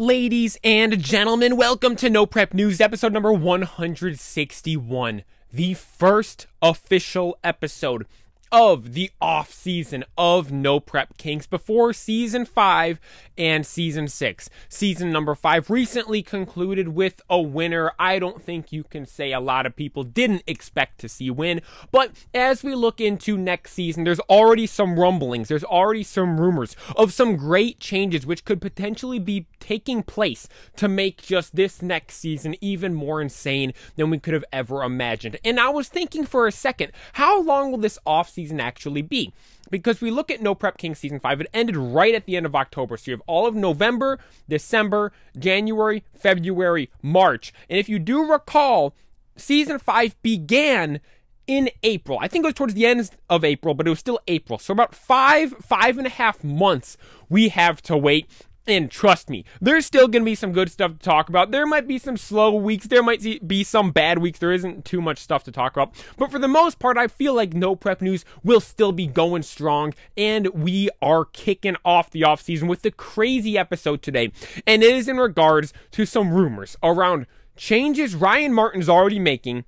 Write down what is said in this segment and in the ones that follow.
Ladies and gentlemen, welcome to No Prep News, episode number 161, the first official episode of the off season of No Prep Kings before season 5 and season 6. Season number 5 recently concluded with a winner. I don't think you can say a lot of people didn't expect to see win, but as we look into next season, there's already some rumblings, there's already some rumors of some great changes which could potentially be taking place to make just this next season even more insane than we could have ever imagined. And I was thinking for a second, how long will this off season actually be? Because we look at No Prep King season 5, it ended right at the end of October. So you have all of November, December, January, February, March. And if you do recall, season 5 began in April. I think it was towards the end of April, but it was still April. So about five, five and a half months we have to wait. And trust me, there's still going to be some good stuff to talk about. There might be some slow weeks. There might be some bad weeks. There isn't too much stuff to talk about. But for the most part, I feel like No Prep News will still be going strong. And we are kicking off the offseason with the crazy episode today. And it is in regards to some rumors around changes Ryan Martin's already making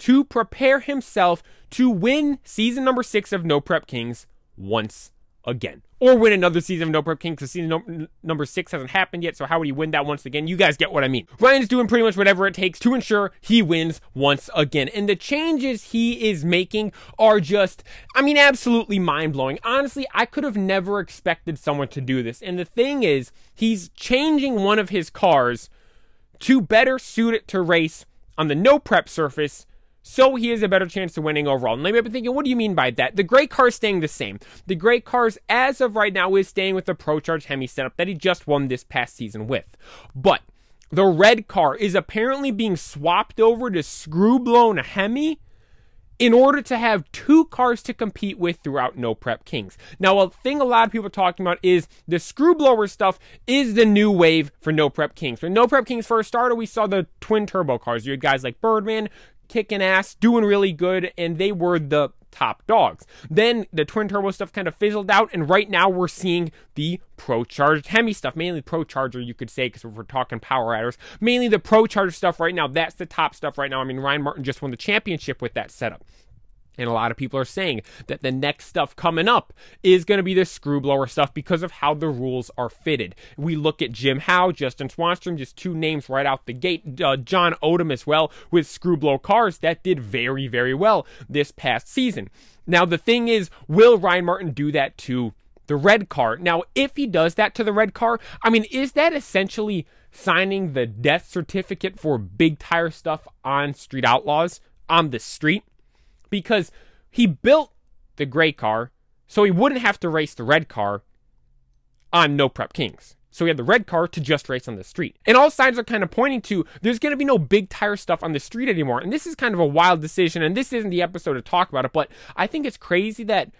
to prepare himself to win season number six of No Prep Kings once again. Or win another season of No Prep King because season no- number six hasn't happened yet. So how would he win that once again? You guys get what I mean. Ryan's doing pretty much whatever it takes to ensure he wins once again. And the changes he is making are just, I mean, absolutely mind blowing. Honestly, I could have never expected someone to do this. And the thing is, he's changing one of his cars to better suit it to race on the no prep surface so he has a better chance of winning overall. And maybe I've been thinking, what do you mean by that? The gray car is staying the same. The gray cars, as of right now, is staying with the Pro Charge Hemi setup that he just won this past season with. But the red car is apparently being swapped over to screw blown Hemi in order to have two cars to compete with throughout No Prep Kings. Now, a thing a lot of people are talking about is the screw blower stuff is the new wave for No Prep Kings. When No Prep Kings first started, we saw the twin turbo cars. You had guys like Birdman, kicking ass, doing really good, and they were the top dogs. Then the twin turbo stuff kind of fizzled out, and right now we're seeing the pro charged Hemi stuff, mainly pro charger, you could say, because we're talking power adders. Mainly the pro charger stuff right now. That's the top stuff right now. I mean, Ryan Martin just won the championship with that setup. And a lot of people are saying that the next stuff coming up is going to be the screw blower stuff because of how the rules are fitted. We look at Jim Howe, Justin Swanstrom, just two names right out the gate. Uh, John Odom as well with screw blow cars that did very, very well this past season. Now, the thing is, will Ryan Martin do that to the red car? Now, if he does that to the red car, I mean, is that essentially signing the death certificate for big tire stuff on Street Outlaws on the street? Because he built the gray car so he wouldn't have to race the red car on No Prep Kings. So he had the red car to just race on the street. And all signs are kind of pointing to there's going to be no big tire stuff on the street anymore. And this is kind of a wild decision. And this isn't the episode to talk about it, but I think it's crazy that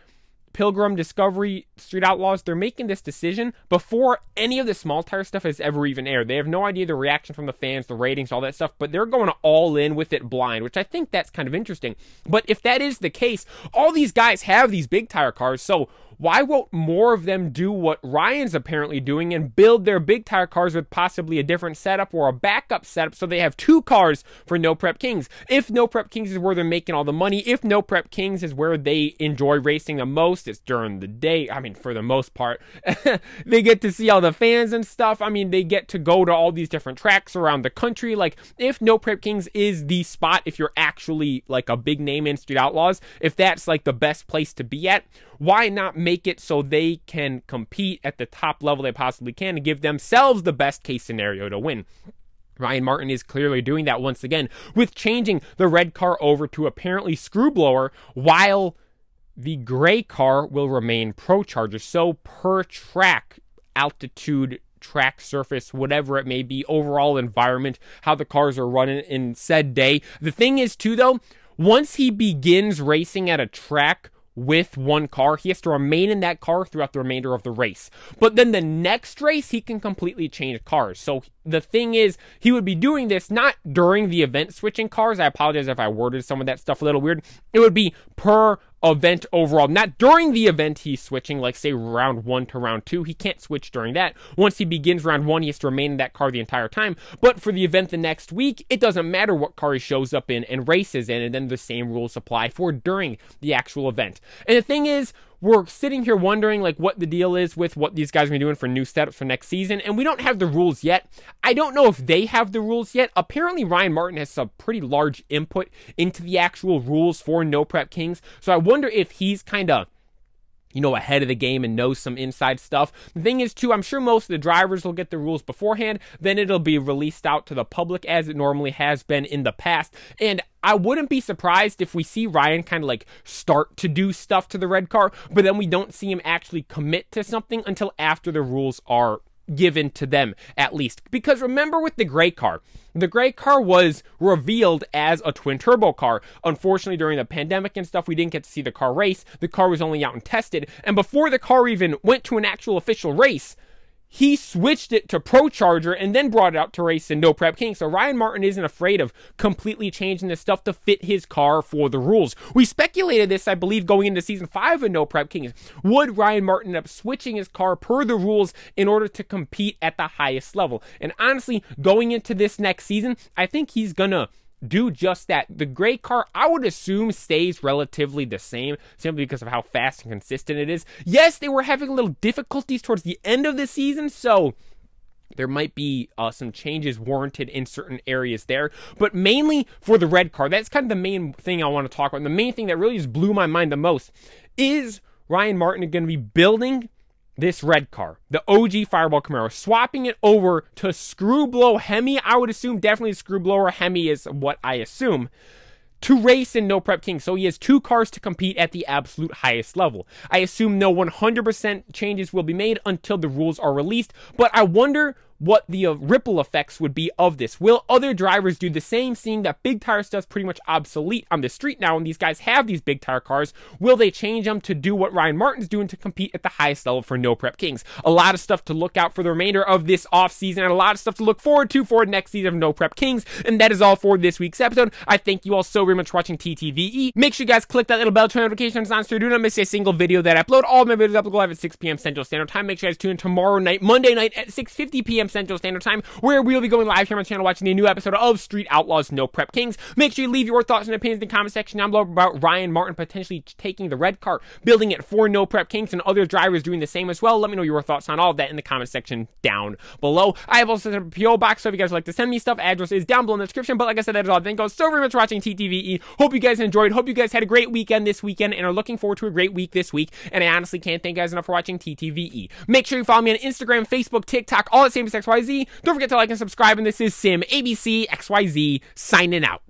Pilgrim, Discovery, Street Outlaws, they're making this decision before any of the small tire stuff has ever even aired. They have no idea the reaction from the fans, the ratings, all that stuff, but they're going all in with it blind, which I think that's kind of interesting. But if that is the case, all these guys have these big tire cars, so why won't more of them do what Ryan's apparently doing and build their big tire cars with possibly a different setup or a backup setup so they have two cars for No Prep Kings? If No Prep Kings is where they're making all the money, if No Prep Kings is where they enjoy racing the most, it's during the day. I mean, for the most part, they get to see all the fans and stuff. I mean, they get to go to all these different tracks around the country. Like, if No Prep Kings is the spot, if you're actually like a big name in Street Outlaws, if that's like the best place to be at, why not make it so they can compete at the top level they possibly can and give themselves the best case scenario to win? Ryan Martin is clearly doing that once again with changing the red car over to apparently screw blower while the gray car will remain pro charger. So per track altitude track surface, whatever it may be, overall environment, how the cars are running in said day. The thing is, too, though, once he begins racing at a track with one car. He has to remain in that car throughout the remainder of the race. But then the next race, he can completely change cars. So the thing is, he would be doing this not during the event switching cars. I apologize if I worded some of that stuff a little weird. It would be per event overall. Not during the event he's switching, like say round one to round two. He can't switch during that. Once he begins round one, he has to remain in that car the entire time. But for the event the next week, it doesn't matter what car he shows up in and races in, and then the same rules apply for during the actual event. And the thing is, we're sitting here wondering like what the deal is with what these guys are doing for new setups for next season, and we don't have the rules yet. I don't know if they have the rules yet. Apparently, Ryan Martin has some pretty large input into the actual rules for No Prep Kings, so I wonder if he's kind of you know, ahead of the game and knows some inside stuff. The thing is, too, I'm sure most of the drivers will get the rules beforehand, then it'll be released out to the public as it normally has been in the past. And I wouldn't be surprised if we see Ryan kind of like start to do stuff to the red car, but then we don't see him actually commit to something until after the rules are given to them at least. Because remember with the gray car, the gray car was revealed as a twin turbo car. Unfortunately, during the pandemic and stuff, we didn't get to see the car race. The car was only out and tested. And before the car even went to an actual official race, he switched it to Pro Charger and then brought it out to race in No Prep King. So Ryan Martin isn't afraid of completely changing this stuff to fit his car for the rules. We speculated this, I believe, going into season five of No Prep Kings. Would Ryan Martin end up switching his car per the rules in order to compete at the highest level? And honestly, going into this next season, I think he's gonna do just that. The gray car, I would assume, stays relatively the same simply because of how fast and consistent it is. Yes, they were having a little difficulties towards the end of the season, so there might be uh, some changes warranted in certain areas there, but mainly for the red car. That's kind of the main thing I want to talk about. And the main thing that really just blew my mind the most is Ryan Martin going to be building this red car, the OG Fireball Camaro, swapping it over to Screwblow Hemi. I would assume definitely Screwblower Hemi is what I assume. To race in No Prep King, so he has two cars to compete at the absolute highest level. I assume no 100% changes will be made until the rules are released, but I wonder what the uh, ripple effects would be of this. Will other drivers do the same, seeing that big tire stuff's pretty much obsolete on the street now, and these guys have these big tire cars? Will they change them to do what Ryan Martin's doing to compete at the highest level for No Prep Kings? A lot of stuff to look out for the remainder of this offseason, and a lot of stuff to look forward to for next season of No Prep Kings. And that is all for this week's episode. I thank you all so very much for watching TTVE. Make sure you guys click that little bell to notifications on so you do not miss a single video that I upload. All my videos upload live at 6 p.m. Central Standard Time. Make sure you guys tune in tomorrow night, Monday night at 6:50 p.m. Central Standard Time where we'll be going live here on my channel watching a new episode of Street Outlaws No Prep Kings. Make sure you leave your thoughts and opinions in the comment section down below about Ryan Martin potentially taking the red car, building it for No Prep Kings, and other drivers doing the same as well. Let me know your thoughts on all of that in the comment section down below. I have also set up a PO box, so if you guys would like to send me stuff, address is down below in the description. But like I said, that is all. Thank you so very much for watching TTVE. Hope you guys enjoyed. Hope you guys had a great weekend this weekend and are looking forward to a great week this week. And I honestly can't thank you guys enough for watching TTVE. Make sure you follow me on Instagram, Facebook, TikTok, all the same XYZ. Don't forget to like and subscribe and this is Sim ABC XYZ signing out.